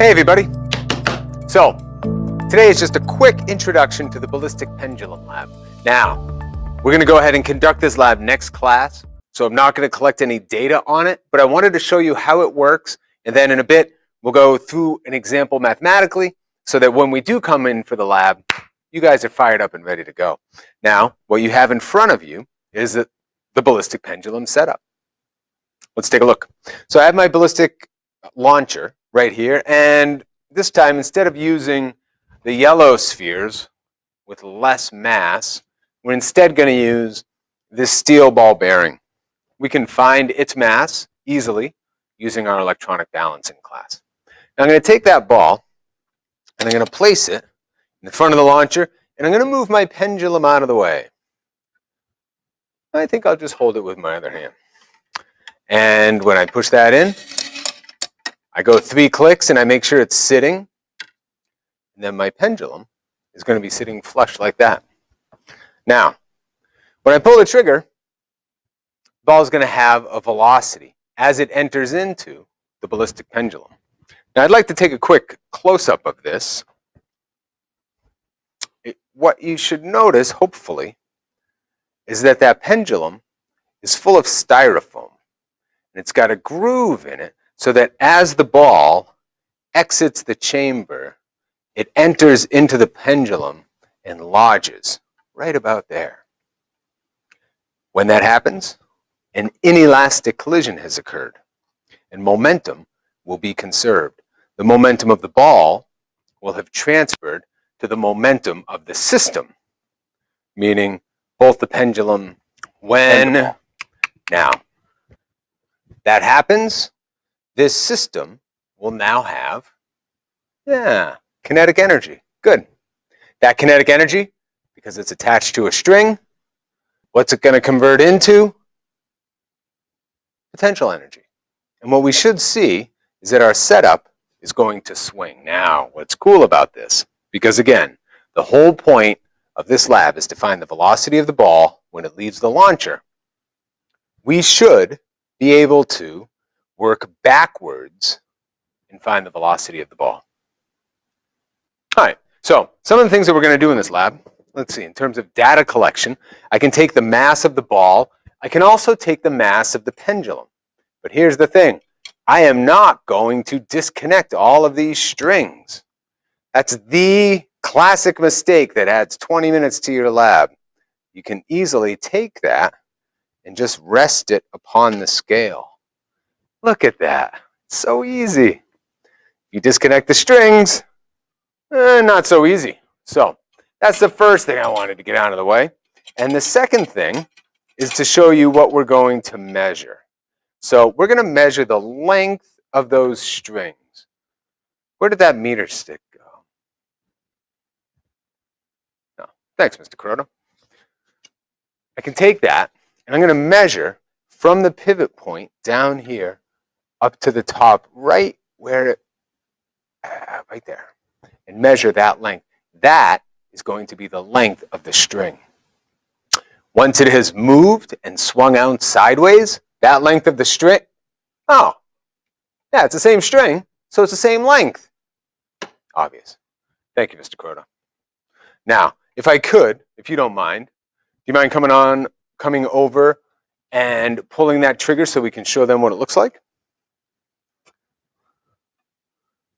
Hey everybody. So, today is just a quick introduction to the Ballistic Pendulum Lab. Now, we're going to go ahead and conduct this lab next class, so I'm not going to collect any data on it, but I wanted to show you how it works, and then in a bit, we'll go through an example mathematically, so that when we do come in for the lab, you guys are fired up and ready to go. Now, what you have in front of you is the, the ballistic pendulum setup. Let's take a look. So I have my ballistic launcher right here, and this time, instead of using the yellow spheres with less mass, we're instead going to use this steel ball bearing. We can find its mass easily using our electronic balancing class. Now I'm going to take that ball, and I'm going to place it in the front of the launcher, and I'm going to move my pendulum out of the way. I think I'll just hold it with my other hand. And when I push that in, I go three clicks and I make sure it's sitting. And then my pendulum is going to be sitting flush like that. Now, when I pull the trigger, the ball is going to have a velocity as it enters into the ballistic pendulum. Now, I'd like to take a quick close-up of this it, what you should notice, hopefully, is that that pendulum is full of styrofoam. And it's got a groove in it so that as the ball exits the chamber, it enters into the pendulum and lodges right about there. When that happens, an inelastic collision has occurred, and momentum will be conserved. The momentum of the ball will have transferred to the momentum of the system, meaning both the pendulum when now that happens, this system will now have, yeah, kinetic energy. Good. That kinetic energy, because it's attached to a string, what's it going to convert into? Potential energy. And what we should see is that our setup is going to swing. Now, what's cool about this because again, the whole point of this lab is to find the velocity of the ball when it leaves the launcher. We should be able to work backwards and find the velocity of the ball. All right, so some of the things that we're going to do in this lab, let's see, in terms of data collection, I can take the mass of the ball. I can also take the mass of the pendulum. But here's the thing. I am not going to disconnect all of these strings. That's the classic mistake that adds 20 minutes to your lab. You can easily take that and just rest it upon the scale. Look at that. So easy. You disconnect the strings, eh, not so easy. So that's the first thing I wanted to get out of the way. And the second thing is to show you what we're going to measure. So we're going to measure the length of those strings. Where did that meter stick go? No. Thanks, Mr. Kuroda. I can take that and I'm going to measure from the pivot point down here up to the top right where uh, right there, and measure that length. That is going to be the length of the string. Once it has moved and swung out sideways, that length of the string, oh, yeah, it's the same string, so it's the same length. Obvious. Thank you, Mr. Kuroda. Now, if I could, if you don't mind, do you mind coming on, coming over and pulling that trigger so we can show them what it looks like?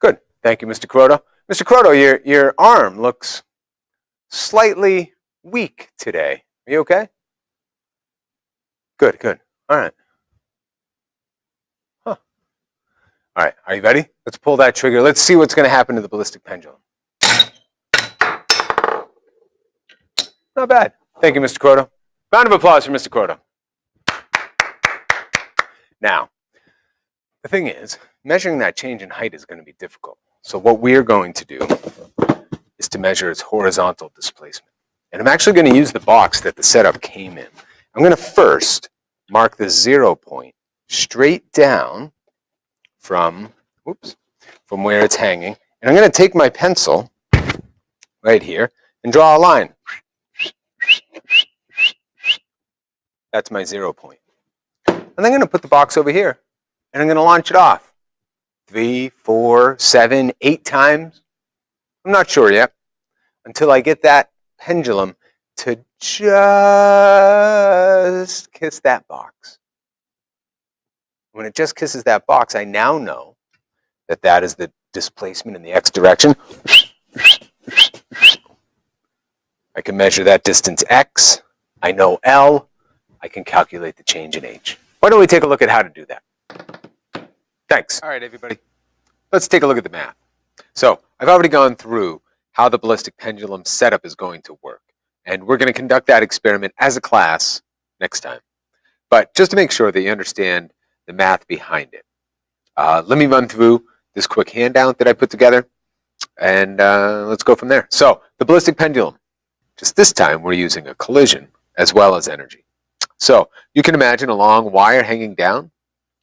Good. Thank you, Mr. Kuroda. Mr. Kuroda, your, your arm looks slightly weak today. Are you okay? Good, good. All right. Huh. All right, are you ready? Let's pull that trigger. Let's see what's going to happen to the ballistic pendulum. Not bad. Thank you, Mr. Kuroda. Round of applause for Mr. Kuroda. Now, the thing is, measuring that change in height is going to be difficult. So what we're going to do is to measure its horizontal displacement. And I'm actually going to use the box that the setup came in. I'm going to first mark the zero point straight down from, oops, from where it's hanging. And I'm going to take my pencil right here and draw a line That's my zero point. And I'm going to put the box over here, and I'm going to launch it off. Three, four, seven, eight times. I'm not sure yet until I get that pendulum to just kiss that box. When it just kisses that box, I now know that that is the displacement in the x direction. I can measure that distance x. I know L. I can calculate the change in h. Why don't we take a look at how to do that? Thanks. All right, everybody. Let's take a look at the math. So I've already gone through how the ballistic pendulum setup is going to work. And we're going to conduct that experiment as a class next time. But just to make sure that you understand the math behind it, uh, let me run through this quick handout that I put together, and uh, let's go from there. So the ballistic pendulum, just this time we're using a collision as well as energy. So you can imagine a long wire hanging down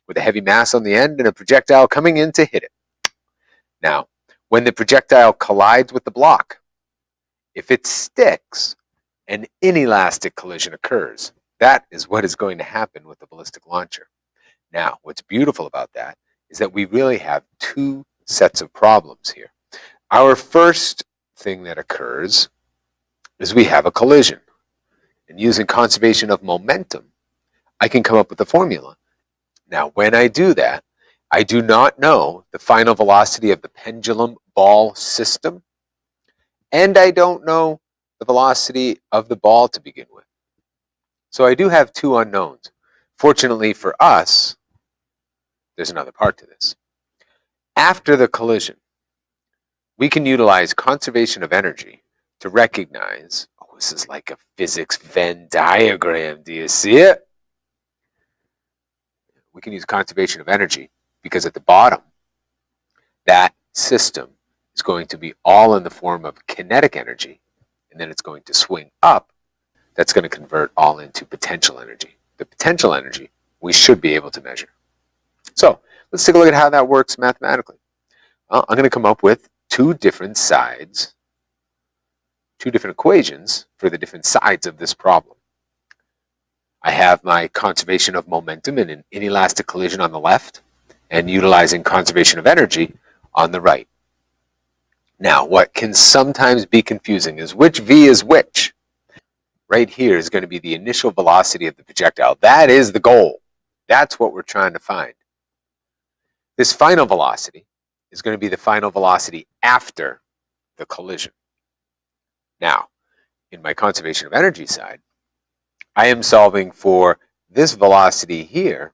with a heavy mass on the end and a projectile coming in to hit it. Now, when the projectile collides with the block, if it sticks, an inelastic collision occurs. That is what is going to happen with the ballistic launcher. Now, what's beautiful about that is that we really have two sets of problems here. Our first thing that occurs is we have a collision. And using conservation of momentum, I can come up with a formula. Now, when I do that, I do not know the final velocity of the pendulum ball system, and I don't know the velocity of the ball to begin with. So I do have two unknowns. Fortunately for us, there's another part to this. After the collision, we can utilize conservation of energy to recognize, oh, this is like a physics Venn diagram. Do you see it? We can use conservation of energy because at the bottom, that system is going to be all in the form of kinetic energy and then it's going to swing up, that's going to convert all into potential energy. The potential energy we should be able to measure. So let's take a look at how that works mathematically. Well, I'm going to come up with two different sides, two different equations for the different sides of this problem. I have my conservation of momentum in an inelastic collision on the left and utilizing conservation of energy on the right. Now, what can sometimes be confusing is which v is which. Right here is going to be the initial velocity of the projectile. That is the goal. That's what we're trying to find. This final velocity is going to be the final velocity after the collision. Now, in my conservation of energy side, I am solving for this velocity here,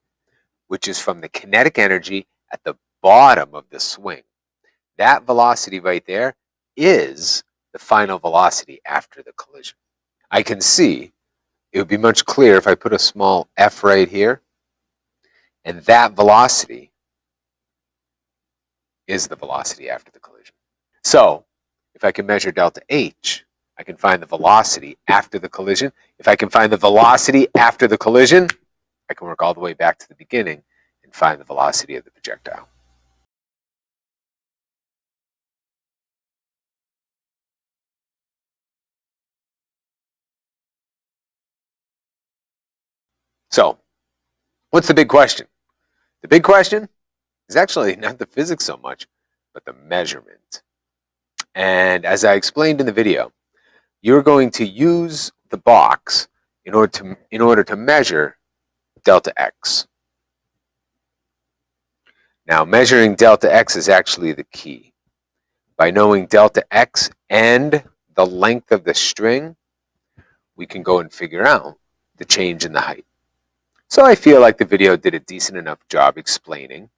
which is from the kinetic energy at the bottom of the swing. That velocity right there is the final velocity after the collision. I can see it would be much clearer if I put a small f right here, and that velocity is the velocity after the collision. So if I can measure delta h, I can find the velocity after the collision. If I can find the velocity after the collision, I can work all the way back to the beginning and find the velocity of the projectile. So, what's the big question? The big question is actually not the physics so much, but the measurement. And as I explained in the video, you're going to use the box in order to, in order to measure delta x. Now, measuring delta x is actually the key. By knowing delta x and the length of the string, we can go and figure out the change in the height. So I feel like the video did a decent enough job explaining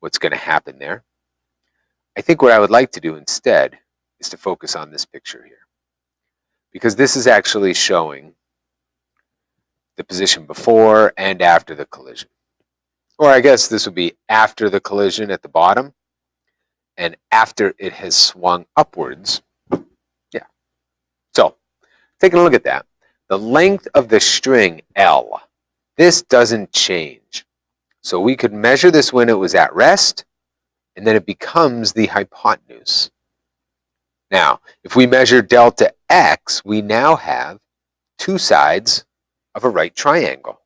what's going to happen there. I think what I would like to do instead is to focus on this picture here. Because this is actually showing the position before and after the collision. Or I guess this would be after the collision at the bottom and after it has swung upwards. Yeah. So, taking a look at that. The length of the string L this doesn't change. So we could measure this when it was at rest, and then it becomes the hypotenuse. Now, if we measure delta x, we now have two sides of a right triangle.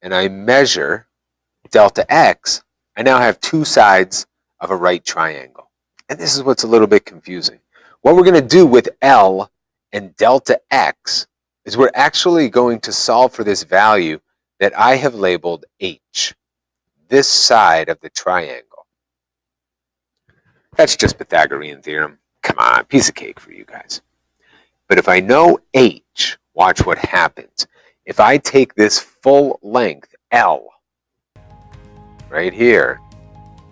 And I measure delta x, I now have two sides of a right triangle. And this is what's a little bit confusing. What we're going to do with L and delta x is we're actually going to solve for this value that I have labeled h, this side of the triangle. That's just Pythagorean theorem. Come on, piece of cake for you guys. But if I know h, watch what happens. If I take this full length L right here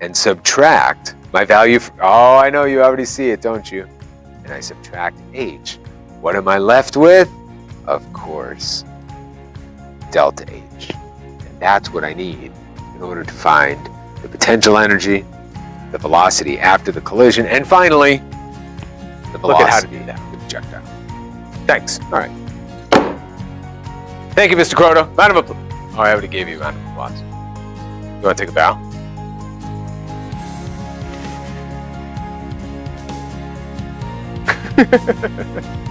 and subtract my value, for, oh, I know you already see it, don't you? And I subtract h, what am I left with? Of course, delta H. And that's what I need in order to find the potential energy, the velocity after the collision, and finally, the Look at how to do that. the projectile. Thanks. All right. Thank you, Mr. Kuroda. Round of applause. Oh, I already gave you a round of applause. You want to take a bow?